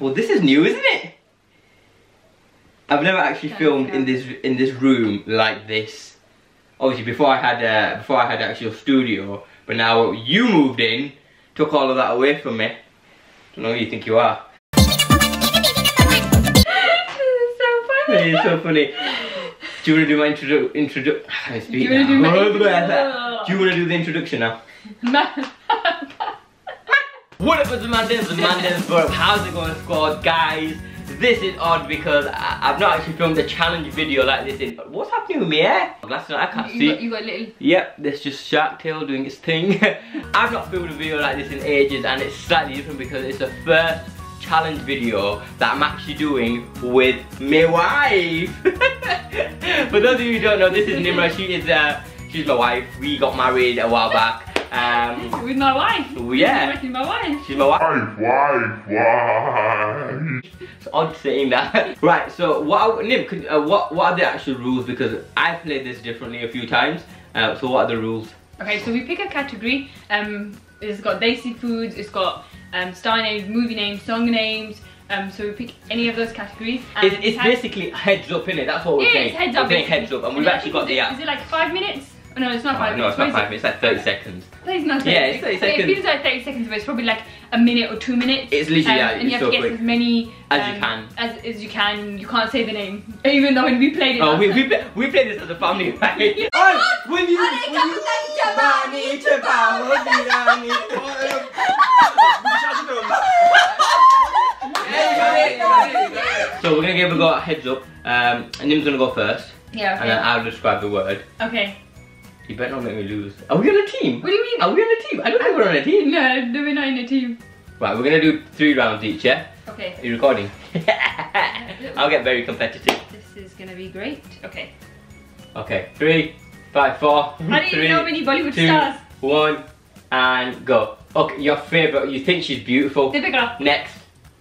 Well, this is new, isn't it? I've never actually filmed in this in this room like this. Obviously, before I had uh, before I had actual studio, but now you moved in, took all of that away from me. Don't know who you think you are. so funny. It's so funny. Do you want to do my introdu introdu? I speak Do you do Do you want to do the introduction now? What up, it's Mandins and Mandins, bro? How's it going, squad, guys? This is odd because I, I've not actually filmed a challenge video like this in. What's happening with me, eh? Last night I can't you, see. got, you got little. Yep, that's just Shark Tail doing its thing. I've not filmed a video like this in ages and it's slightly different because it's the first challenge video that I'm actually doing with my wife. For those of you who don't know, this is Nimra. She is uh, she's my wife. We got married a while back. Um, With my wife. yeah. With my wife. she's my wife. Wife, wife, wife. It's odd saying that. right, so what, I, Nim, could, uh, what, what are the actual rules? Because I've played this differently a few times. Uh, so what are the rules? Okay, so we pick a category. Um, it's got basic foods. It's got um, star names, movie names, song names. Um, so we pick any of those categories. and It's, it's basically heads up, innit? That's what we're Yeah, saying. it's heads we're up. saying heads up, and And we've actually got the app. Is it like five minutes? Oh, no, it's not Oh, five no, it's not five minutes. It's like 30 seconds. it? It's not 30 Yeah, it's 30 seconds. It feels like 30 seconds, but it's probably like a minute or two minutes. It's literally, yeah, and you have so to guess quick. as many As you um, can. As, as you can. You can't say the name, even though when we played it. Oh, last we, we, play, we played this as a family, right? oh, when you, when you, So we're gonna give a go at heads up. Um, and Nim's gonna go first, Yeah. and then I'll describe the word. okay. You better not make me lose. Are we on a team? What do you mean? Are we on a team? I don't think we're on a team. No, no, we're not in a team. Right, we're gonna do three rounds each, yeah? Okay. Are you recording? I'll get very competitive. This is gonna be great. Okay. Okay, three, five, four, I didn't three, know many Bollywood two, stars. one, and go. Okay, your favorite. You think she's beautiful? Deepika. Next,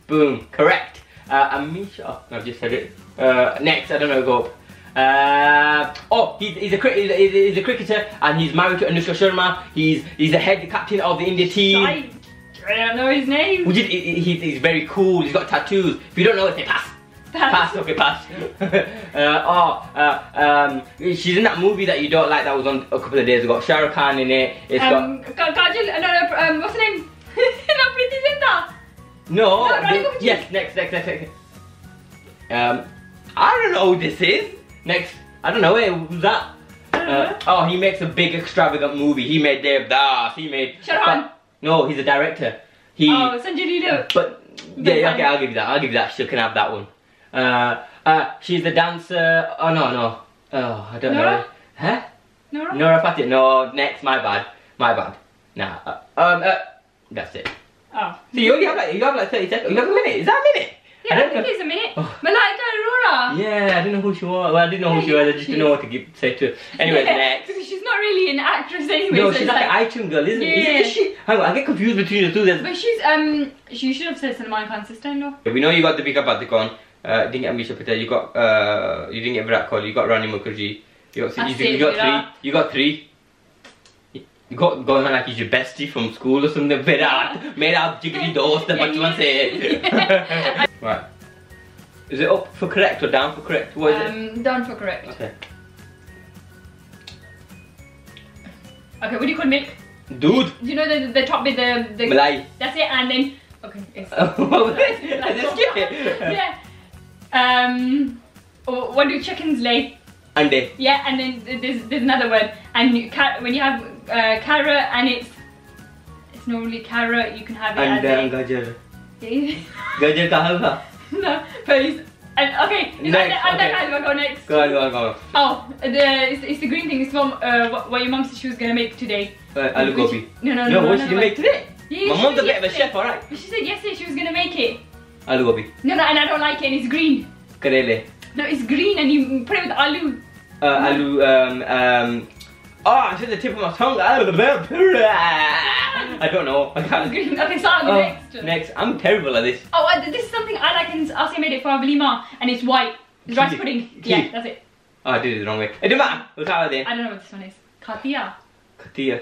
boom, correct. Uh, Amisha. I've just said it. Uh, next, I don't know. Go. Uh, oh, he's, he's a he's, a- he's a cricketer and he's married to Anushka Sharma. He's he's the head captain of the India team. I, I don't know his name. Would you, he, he- he's very cool. He's got tattoos. If you don't know it, say pass. Pass, okay, pass. uh, oh, uh, um, she's in that movie that you don't like that was on a couple of days ago. Shah Rukh Khan in it. It's Um, Ka- Kajal, no, no, um, what's her name? no, Preity Zinta. no. no, the- yes, next, next, next, next. Um, I don't know who this is. Next, I don't know. eh, Who's that? Uh, oh, he makes a big extravagant movie. He made Devdas. He made. Khan. No, he's a director. He. Oh, Sanjay Leela. But yeah, yeah, okay, I'll give you that. I'll give you that. She can have that one. Uh, uh, she's the dancer. Oh no, no. Oh, I don't know. Nora? Huh? Nora? Nora Fatih. No, next. My bad. My bad. Nah. Uh, um. Uh, that's it. Oh. So you only have like you have like thirty seconds. You have a minute. Is that a minute? Yeah, I don't think know. it's a minute. Oh. Malaika Arora. Yeah, I didn't know who she was. Well, I didn't know who she was. I just didn't know what to give, say to. her. Anyways, Yeah, next. Because she's not really an actress anyway. No, so she's like, an item girl, isn't it? Yeah. Isn't she? Hang on, I get confused between the two. There's But she's um, she should have said Salman Khan's sister-in-law. We know you got the Deepika Padukone, uh, didn't get Amisha Patel, you got, uh, you didn't get Virat Kohli, you got Rani Mukherjee, you got, you, you, got Virat. three, you got three. You got going on like he's your bestie from school or something. Virat, made up jigri dost, Yeah, what you want to say? yeah. right. Is it up for correct or down for correct? What is it? Down for correct. Okay. Okay, what do you call milk? Dude, Do you know the the top bit, the the. Malai. That's it, and then. Okay. It's, what? I just skip it. yeah. Um, oh, what do chickens lay? Ande. Yeah, and then there's there's another word, and you, when you have uh, carrot and it's it's normally carrot, you can have it And uh, as gajar. Gajar ka halwa. no, it's, and okay, Next, under, okay. under go next. Go on, go on, go on. Oh, the it's, it's the green thing. It's mom, uh, what, your mom said she was gonna make today. Uh, aloo gobi. No, no, no. No, no, what no, you no. make today? Yeah, My she mom's a bit of a chef, alright. She said yesterday she was gonna make it. Aloo gobi. No, no, and I don't like it. and It's green. Karele. No, it's green, and you put it with aloo. Uh, aloo, um, um, oh, it's at the tip of my tongue. I don't know. I can't. Okay, so on Oh, next. next, I'm terrible at this. Oh, this is something I like, and Asia made it for Avalima, and it's white. It's rice pudding. Yeah, that's it. Oh, I did it the wrong way. It didn't matter. What's there? I don't know what this one is. Katia. Katia.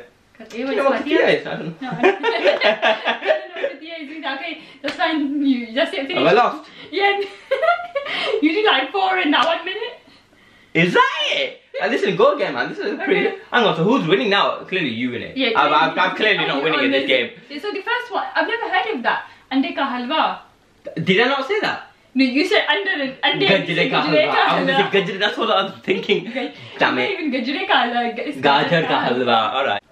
Do you know what Katia is? I don't know. No, I don't I don't know what Katia is either. Okay, that's fine. You, that's it. Have I lost? Yeah. you did like four in that one minute. Is that it? Uh, listen, go again, man. This is pretty. Okay. Hang on. So who's winning now? Clearly, you win it. Yeah. I'm, I'm, I'm clearly not winning in this game. So the first one, I've never heard of that. Ande ka halwa. Did I not say that? No, you said under and ande. Gajre ka halwa. I was gonna gajre. That's what I was thinking. Damn it. even gajre ka halwa. Gajar ka halwa. All right.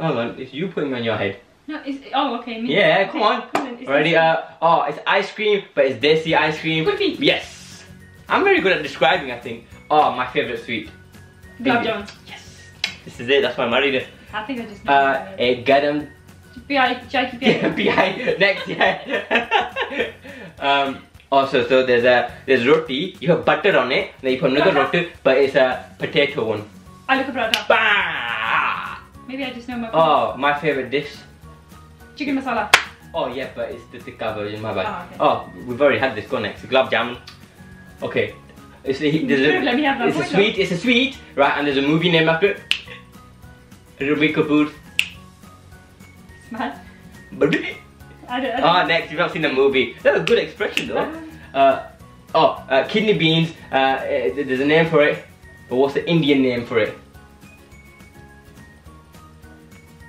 Hold on. It's you putting on your head. No, it's oh okay. me. Yeah, come on. Come on, Ready? Uh, oh, it's ice cream, but it's desi ice cream. Kulfi. Yes. I'm very good at describing. I think. Oh, my favorite sweet. Gulab jamun. Yes. This is it. That's why I married it. I think I just. Uh, it. a garam Pi chai ki Yeah, pi. next yeah. um also so there's a there's roti you have butter on it then you put another roti but it's a potato one Aloo ka paratha. bah! Maybe I just know my. oh my favorite dish Chicken masala. oh yeah but it's the tikka version my bad Oh, okay. oh we've already had this go next gulab jamun okay it's a, a, Let me have it's a sweet it's a sweet right and there's a movie name after it Ranbir Kapoor but I don't. I don't Ah, next, you've not seen the movie. That's a good expression though. Uh, oh, uh, kidney beans. Uh, there's a name for it. But what's the Indian name for it?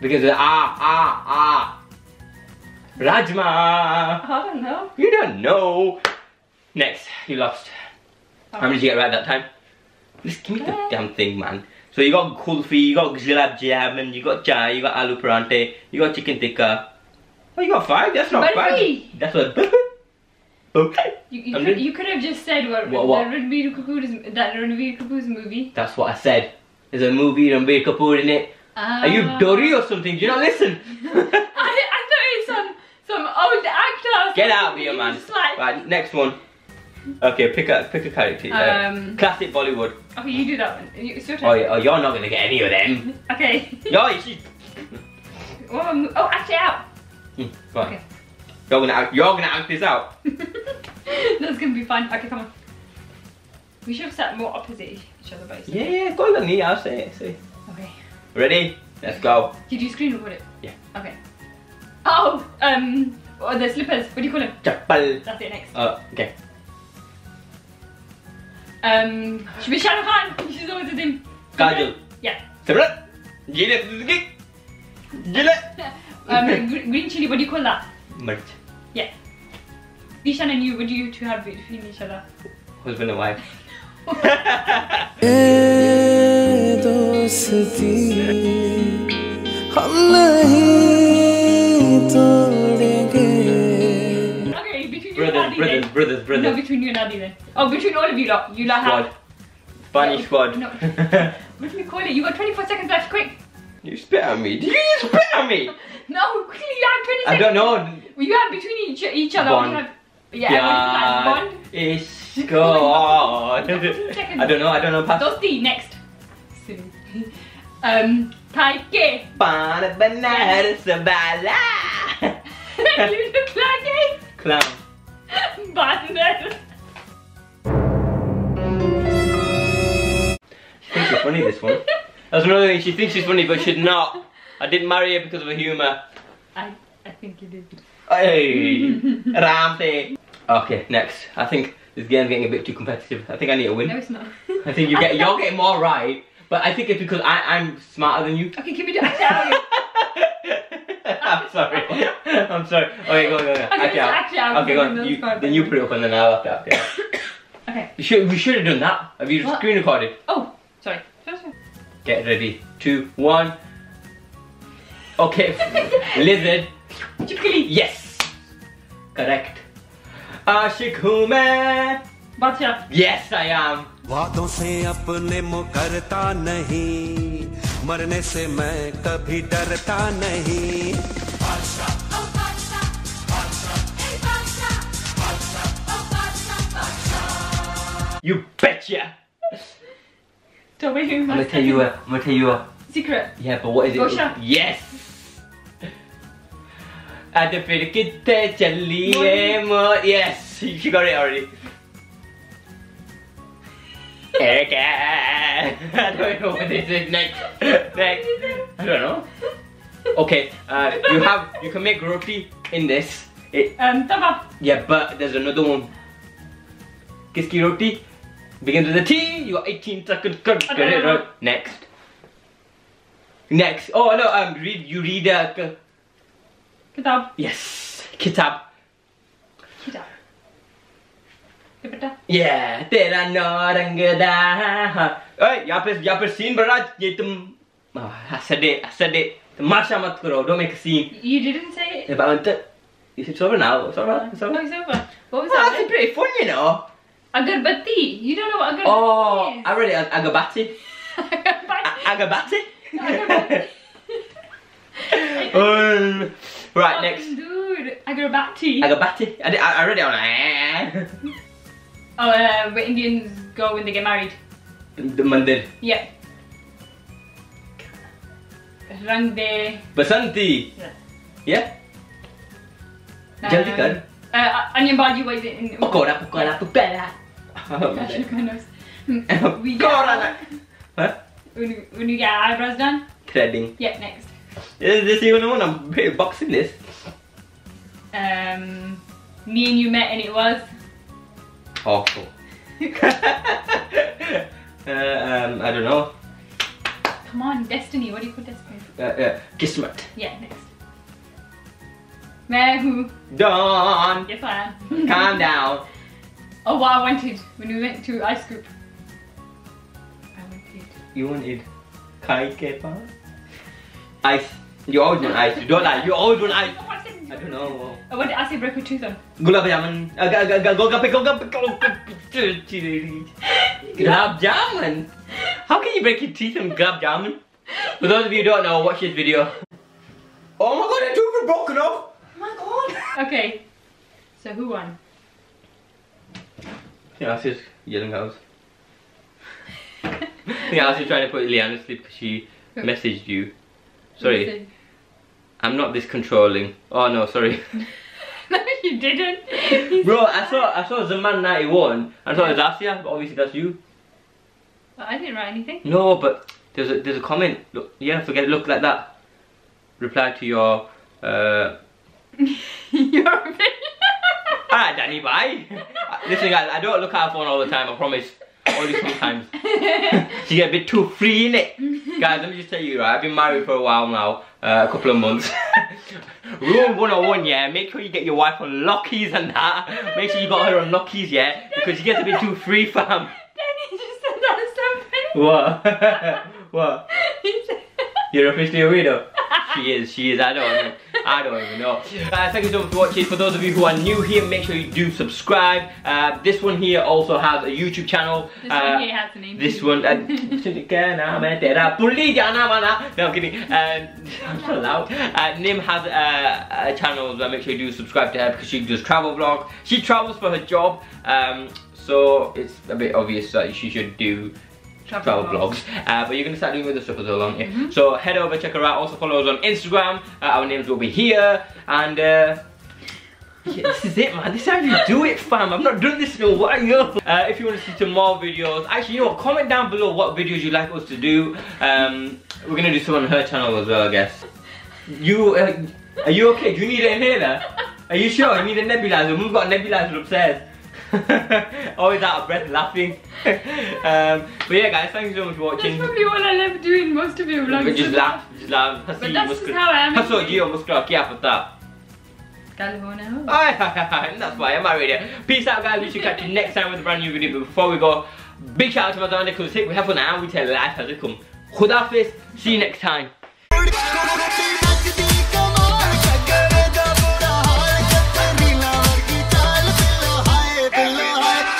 Because ah ah ah. Rajma. I don't know. You don't know. Next, you lost. How many did you get right that time? Just give me the damn thing, man. So you got kulfi, you got gulab jamun, you got chai, you got aloo parante, you got chicken tikka. Oh, you got five? That's not Barfi. bad. That's what. okay. You, you, could, you could have just said what, What- what? that Ranbir Kapoor's that Ranbir Kapoor's movie. That's what I said. There's a movie Ranbir Kapoor in it. Are you Ah. Dory or something? Do you not listen? I, I thought it was some some old actor. Get out of here, man. like- Right, next one. Okay, pick a pick a character. Uh, Um, classic Bollywood. Okay, you do that one. It's your turn. Oh, oh, you're not gonna get any of them. Okay. Yo, you oh, um, oh, actually out. Hmm, right. Okay. You're gonna act, you're gonna act this out. That's gonna be fun. Okay, come on. We should have sat more opposite each other, basically. Yeah, yeah, go on, yeah, I'll say it. Say. Okay. Ready? Let's go. Did you screen record it? Yeah. Okay. Oh, um, oh, the slippers. What do you call them? Chappal. That's it next. Uh, okay. Um, should be Shah Rukh Khan. She's always with him. Kajal. Yeah. Simran. Gile. Gile. Um, gr- green chili. What do you call that? Merch. Yeah. Ishan and you. What do you two have between each other? Husband and wife. ये दोस्ती हम नहीं तोड़ेंगे you brothers, and Adi brothers, brothers, No, between you and Adi then. Oh, between all of you lot. You lot Squad. have. Spanish No, squad. no. What do we call it? You got 24 seconds left. Quick. you spit at me. Did you just spit at me? No, quickly. You have 20 I don't know. Well, you have between each, each other. Bond. You have, yeah, you? Bond. It's God. Seconds. I don't know. I don't know. Pass. Dosti next. Um, Taike. Bana banana sabala. you look like a Clown. Bandit. She thinks she's funny. This one. That's another thing. She thinks she's funny, but she's not. I didn't marry her because of her humour. I, I think you did. Hey, Ramsey. Okay, next. I think this game's getting a bit too competitive. I think I need to win. No, it's not. I think you get you're getting more right, but I think it's because I, I'm smarter than you. Okay, can we do it out? I'm sorry. I'm sorry. Okay, go, go, go. Okay, Act let's out. act it out. Okay, go on. That's You, fine. then you put it up and then I'll have to act it out. Okay. You should, we should have done that. Have you What? screen recorded? Oh, sorry. Sorry, sorry. Get ready. Two, one. Okay. Lizard. Chipkili. Yes. Correct. Ashik हूँ मैं. Bacha. Yes, I am. वादों से अपने मुकरता नहीं मरने से मैं कभी डरता नहीं You betcha! Tell me who I'm gonna tell you a, I'm gonna tell you a... Secret. Yeah, but what is it? Yes! At the Pirkita Chalimo. Yes, you got it already. Erica! I don't know what this is next. Next. I don't know. Okay, uh, you have you can make roti in this. It, um, tava. Yeah, but there's another one. Kiski roti. begins with a T. You got 18 seconds. Get I don't it know. right. Next. Next. Oh no. Um. Read. You read. Uh, k- Kitab. yes. Kitab. Kitab. Kipata. Yeah. तेरा नौ रंग दा ओए यहाँ पे यहाँ पे scene बड़ा ये तुम I said it I said it तमाशा मत करो don't make a scene You didn't say it. Yeah, but I'm t- it's over now it's over it's over Oh, it's over. What was Oh, that's that? pretty fun you know Agarbatti. You don't know what agarbatti Oh is. I read it as Agabati Agarbatti. Agabati um, Right next Dude, agarbatti. Agabati I, did- I I read it on oh, uh, where Indians go when they get married. The mandir Yeah. Rang de. Basanti Yeah. Yeah Jaldi kar Uh, onion bhaji was it in. Pakora pakora pakora Gosh, who knows? We get, Huh? when, you, when you get eyebrows done. Threading Yeah, next. Is this even the one? I'm boxing this. Um, me and you met and it was. Awful. uh, um, I don't know. Come on, destiny. What do you call destiny? Uh, uh, Kismet. Yeah, next. Who? Dawn. Yes, I am. Calm down. Oh, what I wanted when we went to Ice Scoop. I wanted. You wanted Kai Kepa? Ice. You always want ice. You don't like. You always want ice. I don't know. I wanted acid break with tooth on. Gulab jamun. Uh, g- g- g- Golgappe. Golgappe. Golgappe. Gulab jamun. How can you break your teeth on gulab jamun? For those of you who don't know, watch this video. Oh my god, the tooth is broken off. Oh my god. Okay. So who won? Yeah, I was just yelling at us. yeah, I was just trying to put Leanne to sleep because she messaged you. Sorry, I'm not this controlling. Oh no, sorry. no, you didn't. You Bro, I saw I saw Zaman 91. I thought it was Asia, but obviously that's you. I didn't write anything. No, but there's a there's a comment. Look, yeah, forget it. Look like that. Reply to your. Uh... Bit. Alright, Danny. Bye. Listen, guys, I don't look at her phone all the time. I promise. Only sometimes. she get a bit too free in it. Guys, let me just tell you, right? I've been married for a while now, uh, a couple of months. Rule 101, yeah, make sure you get your wife on lockies and that. Make sure you got her on lockies, yeah, because she gets a bit too free, fam. Danny just said that so funny. What? what? You're officially a weirdo. She is, she is, I don't I don't even know. Guys, thank you so much for watching. For those of you who are new here, make sure you do subscribe. Uh, this one here also has a YouTube channel. This Uh, one here has the name. This one, uh, no, I'm kidding. Uh, I'm so loud. Uh, Nim has a, a channel as well. Make sure you do subscribe to her because she does travel vlogs. She travels for her job, um, so it's a bit obvious that she should do travel vlogs. Uh, but you're gonna start doing other stuff as well, aren't you? So head over, check her out. Also follow us on Instagram. Uh, our names will be here. And uh, yeah, this is it, man. This is how you do it, fam. I've not done this in a while. Uh, if you want to see some more videos, actually, you know what? Comment down below what videos you'd like us to do. Um, we're gonna do some on her channel as well, I guess. You, uh, are you okay? Do you need an inhaler? Are you sure? You need a nebulizer. We've got a nebulizer upstairs. Always out of breath laughing. um, but yeah, guys, thank you so much for watching. That's probably all I love doing most of your vlogs. But just laugh, just laugh. But that's just how I am. Gio muskra That's why I'm already there. Peace out, guys. We should catch you next time with a brand new video. But before we go, big shout out to my Donna because we have fun now. We tell life as it come. Khudafis. See you next time.